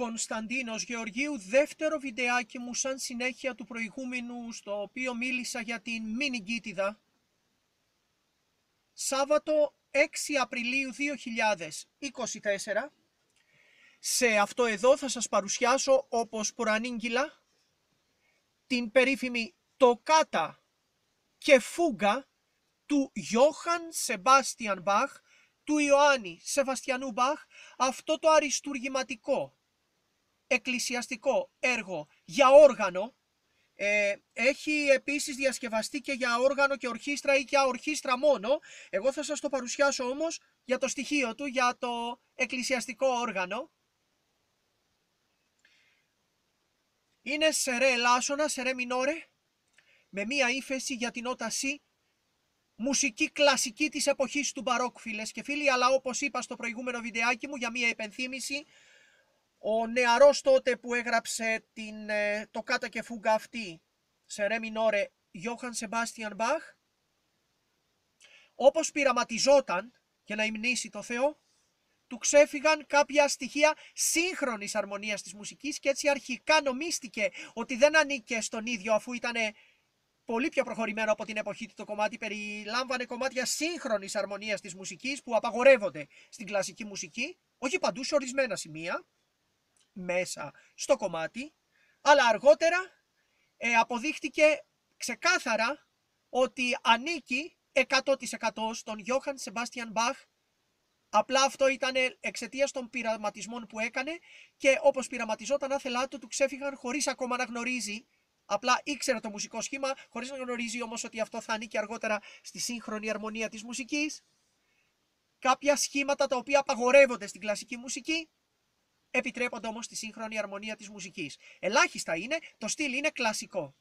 Κωνσταντίνος Γεωργίου, δεύτερο βιντεάκι μου σαν συνέχεια του προηγούμενου στο οποίο μίλησα για την μινιγκίτιδα. Σάββατο 6 Απριλίου 2024. Σε αυτό εδώ θα σας παρουσιάσω όπως προανήγγυλα την περίφημη τοκάτα και φούγκα του Γιώχαν Σεμπάστιαν Μπαχ, του Ιωάννη Σεβαστιανού Μπαχ, αυτό το αριστουργηματικό εκκλησιαστικό έργο για όργανο, ε, έχει επίσης διασκευαστεί και για όργανο και ορχήστρα ή για ορχήστρα μόνο. Εγώ θα σας το παρουσιάσω όμως για το στοιχείο του, για το εκκλησιαστικό όργανο. Είναι σε ρε ελάσσονα, σε ρε μινόρε, με μία ύφεση για την νότα C, μουσική κλασική της εποχής του μπαρόκ φίλες και φίλοι, αλλά όπως είπα στο προηγούμενο βιντεάκι μου για μία υπενθύμηση, ο νεαρός τότε που έγραψε την, ε, το κάτα και φούγκα αυτή σε ρε μινόρε Γιώχαν Σεμπάστιαν Μπαχ όπως πειραματιζόταν για να υμνήσει το Θεό του ξέφυγαν κάποια στοιχεία σύγχρονης αρμονίας της μουσικής και έτσι αρχικά νομίστηκε ότι δεν ανήκε στον ίδιο αφού ήταν πολύ πιο προχωρημένο από την εποχή του το κομμάτι περιλάμβανε κομμάτια σύγχρονης αρμονίας της μουσικής που απαγορεύονται στην κλασική μουσική, όχι παντού σε ορισμένα σημεία μέσα στο κομμάτι, αλλά αργότερα ε, αποδείχτηκε ξεκάθαρα ότι ανήκει 100% στον Γιώχαν Σεμπάστιαν Μπαχ. Απλά αυτό ήταν εξαιτίας των πειραματισμών που έκανε και όπως πειραματιζόταν άθελά του, του ξέφυγαν χωρίς ακόμα να γνωρίζει Απλά ήξερε το μουσικό σχήμα, χωρίς να γνωρίζει όμως ότι αυτό θα ανήκει αργότερα στη σύγχρονη αρμονία της μουσικής. Κάποια σχήματα τα οποία απαγορεύονται στην κλασική μουσική επιτρέπονται όμως στη σύγχρονη αρμονία της μουσικής. Ελάχιστα είναι, το στυλ είναι κλασικό.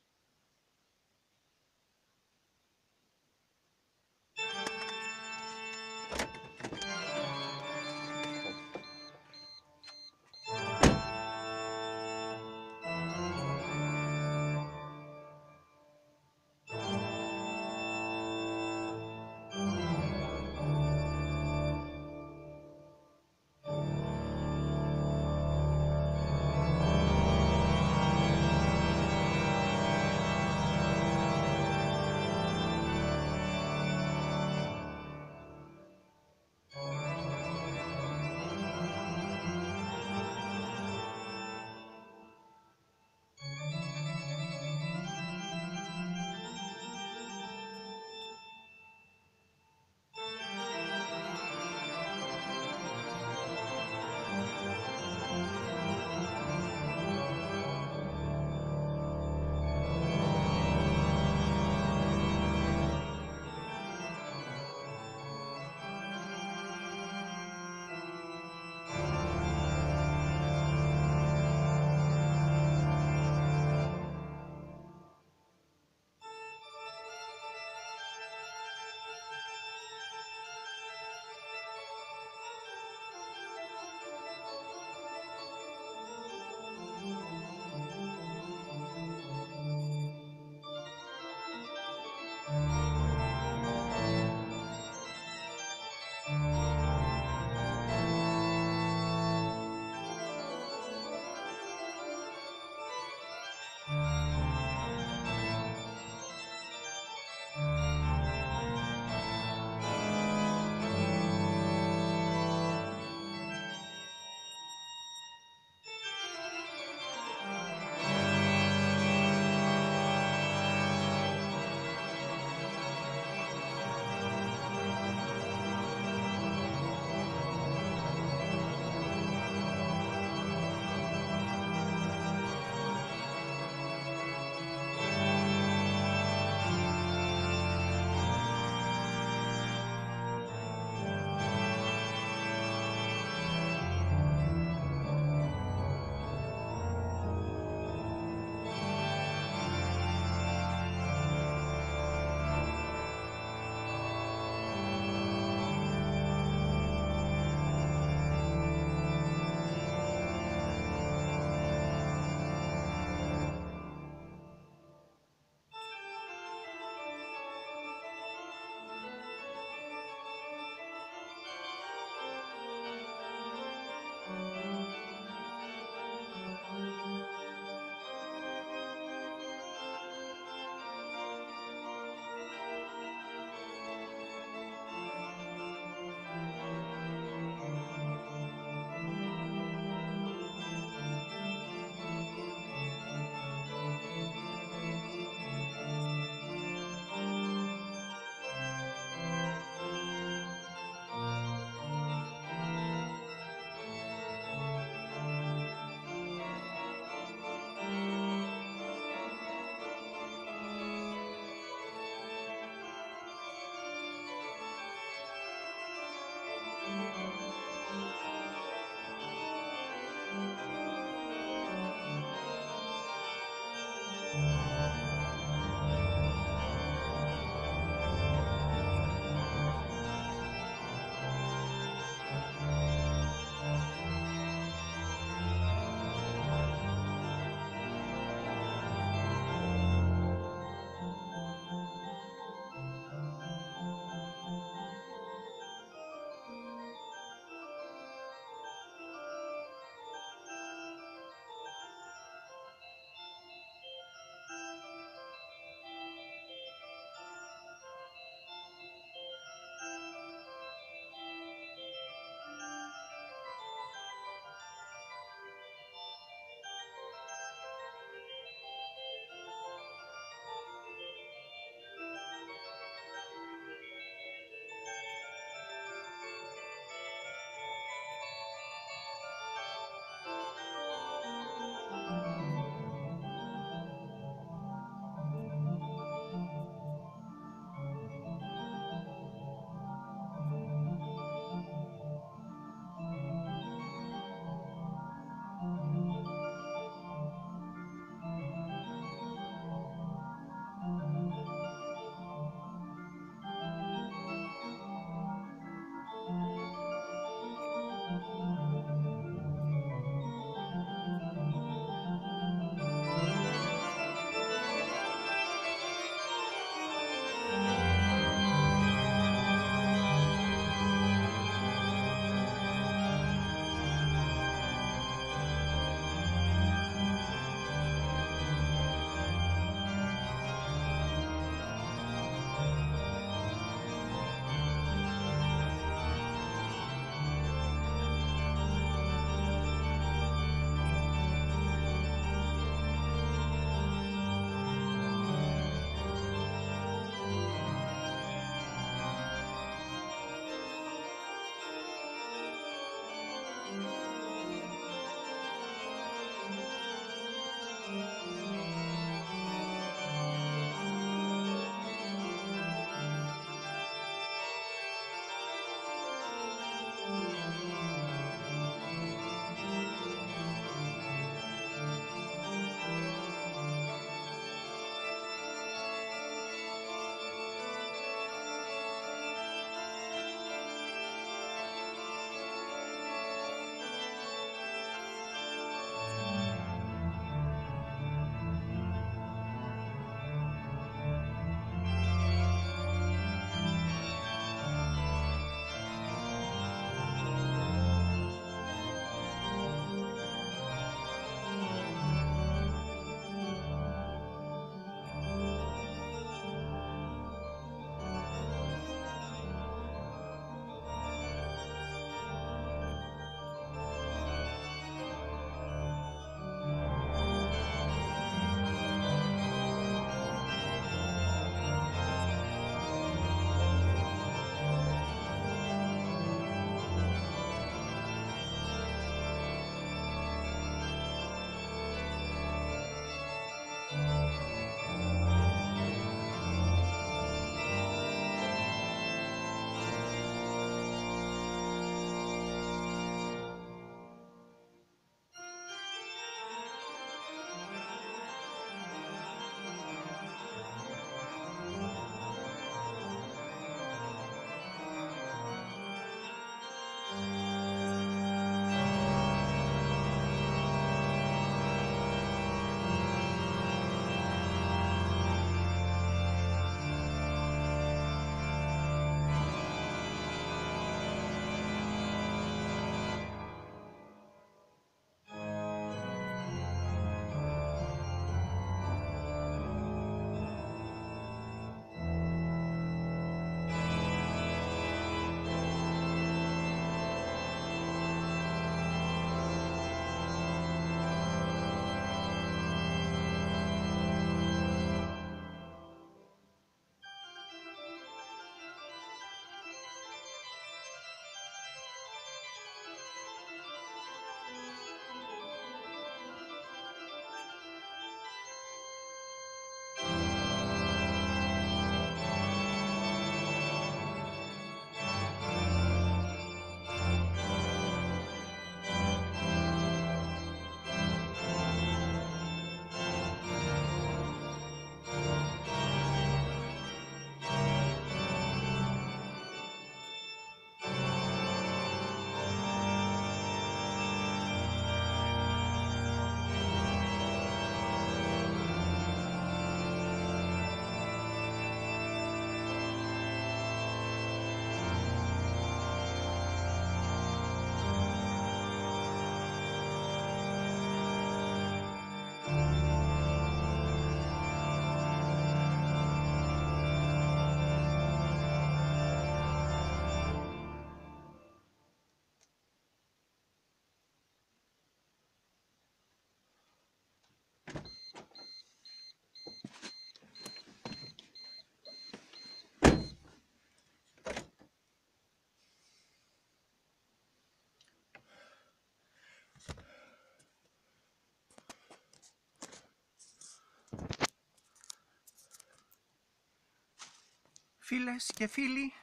Φίλες και φίλοι,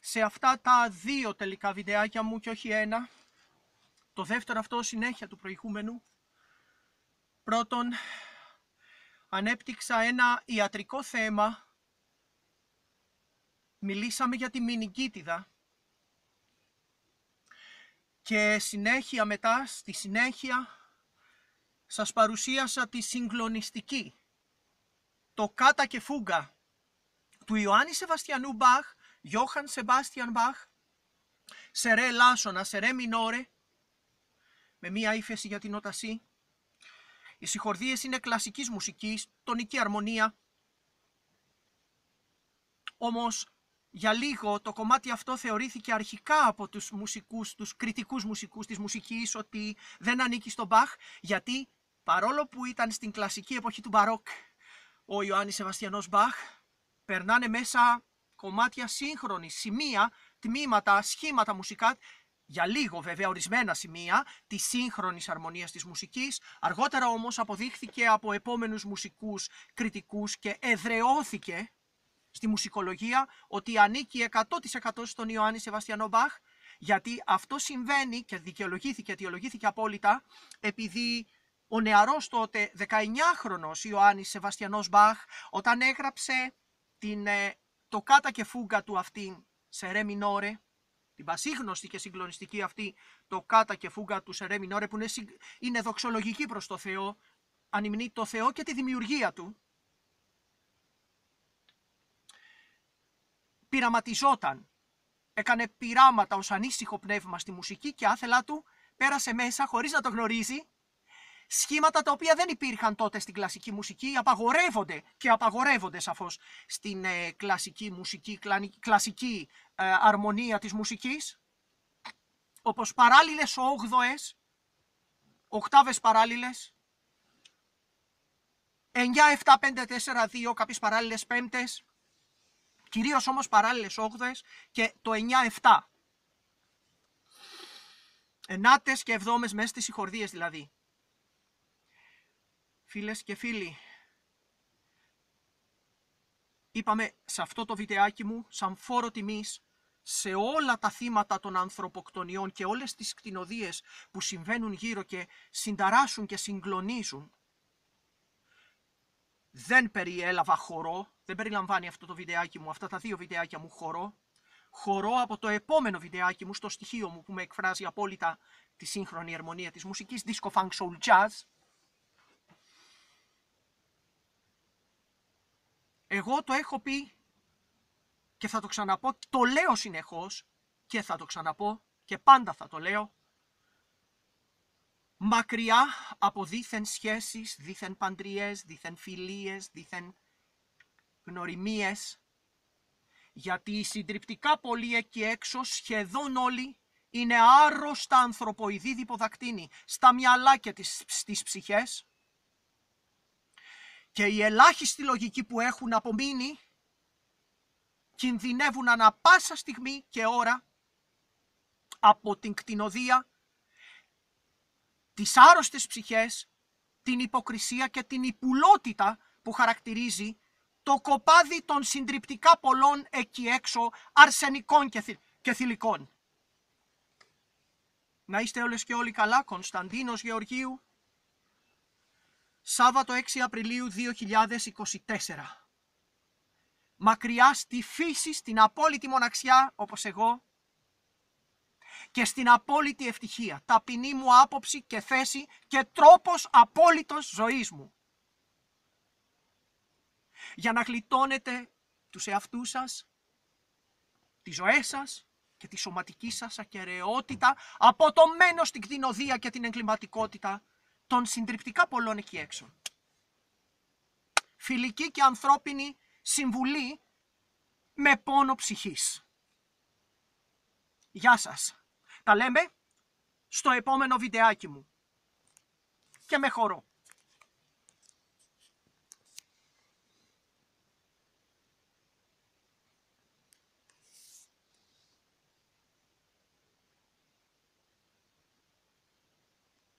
σε αυτά τα δύο τελικά βιντεάκια μου και όχι ένα, το δεύτερο αυτό συνέχεια του προηγούμενου, πρώτον ανέπτυξα ένα ιατρικό θέμα, μιλήσαμε για τη μηνυκίτιδα και συνέχεια μετά, στη συνέχεια, σας παρουσίασα τη συγκλονιστική, το κάτα και φούγκα του Ιωάννη Σεβαστιανού Μπαχ, Γιώχαν Σεμπάστιαν Μπαχ, σε ρε λάσονα, σε ρε μινόρε, με μία ύφεση για την όταση. Οι συγχορδίες είναι κλασικής μουσικής, τονική αρμονία. Όμως για λίγο το κομμάτι αυτό θεωρήθηκε αρχικά από τους μουσικούς, τους κριτικούς μουσικούς της μουσικής ότι δεν ανήκει στον Μπαχ γιατί παρόλο που ήταν στην κλασική εποχή του Μπαρόκ ο Ιωάννης Σεβαστιανός Μπαχ περνάνε μέσα κομμάτια σύγχρονη, σημεία, τμήματα, σχήματα μουσικά, για λίγο βέβαια ορισμένα σημεία της σύγχρονης αρμονίας της μουσικής. Αργότερα όμως αποδείχθηκε από επόμενους μουσικούς κριτικούς και εδρεώθηκε στη μουσικολογία ότι ανήκει 100% στον Ιωάννη Σεβαστιανό Μπαχ γιατί αυτό συμβαίνει και δικαιολογήθηκε, αιτιολογήθηκε απόλυτα επειδή ο νεαρός τότε 19χρονος Ιωάννης Σεβαστιανός Μπαχ όταν έγραψε την, ε, το κάτα και φούγκα του αυτήν σε ρε μινόρε, την πασίγνωστη και συγκλονιστική αυτή το κάτα και φούγκα του σε ρε μινόρε που είναι, είναι δοξολογική προς το Θεό, ανυμνεί το Θεό και τη δημιουργία του. Πειραματιζόταν, έκανε πειράματα ως ανήσυχο πνεύμα στη μουσική και άθελά του πέρασε μέσα χωρίς να το γνωρίζει σχήματα τα οποία δεν υπήρχαν τότε στην κλασική μουσική, απαγορεύονται και απαγορεύονται σαφώς στην ε, κλασική μουσική, κλασική ε, αρμονία της μουσικής, όπως παράλληλες όγδοες, οκτάβες παράλληλες, 9, 7, 5, 4, 2, κάποιες παράλληλες πέμπτες, κυρίως όμως παράλληλες όγδοες και το 9, 7. Ενάτες και εβδόμες μέσα στις συγχορδίες δηλαδή. Φίλες και φίλοι, είπαμε σε αυτό το βιντεάκι μου, σαν φόρο τιμής, σε όλα τα θύματα των ανθρωποκτονιών και όλες τις κτηνοδίες που συμβαίνουν γύρω και συνταράσσουν και συγκλονίζουν. Δεν περιέλαβα χορό, δεν περιλαμβάνει αυτό το βιντεάκι μου, αυτά τα δύο βιντεάκια μου χορό. Χορό από το επόμενο βιντεάκι μου στο στοιχείο μου που με εκφράζει απόλυτα τη σύγχρονη αρμονία της μουσικής, disco funk soul jazz. Εγώ το έχω πει και θα το ξαναπώ, το λέω συνεχώς και θα το ξαναπώ και πάντα θα το λέω. Μακριά από δίθεν σχέσεις, δίθεν παντριές, δίθεν φιλίες, δίθεν γνωριμίες. Γιατί οι συντριπτικά πολλοί εκεί έξω σχεδόν όλοι είναι άρρωστα ανθρωποειδή διποδακτίνοι στα μυαλά και στις ψυχές και η ελάχιστη λογική που έχουν απομείνει κινδυνεύουν ανα πάσα στιγμή και ώρα από την κτηνοδία, τις άρρωστες ψυχές, την υποκρισία και την υπουλότητα που χαρακτηρίζει το κοπάδι των συντριπτικά πολλών εκεί έξω αρσενικών και, θηλυκών. Να είστε όλες και όλοι καλά, Κωνσταντίνος Γεωργίου, Σάββατο 6 Απριλίου 2024. Μακριά στη φύση, στην απόλυτη μοναξιά, όπως εγώ, και στην απόλυτη ευτυχία, ταπεινή μου άποψη και θέση και τρόπος απόλυτος ζωής μου. Για να γλιτώνετε τους εαυτούς σας, τις ζωές σας και τη σωματική σας ακαιρεότητα από το μένος στην κτηνοδία και την εγκληματικότητα των συντριπτικά πολλών εκεί έξω. Φιλική και ανθρώπινη συμβουλή με πόνο ψυχής. Γεια σας. Τα λέμε στο επόμενο βιντεάκι μου. Και με χορό.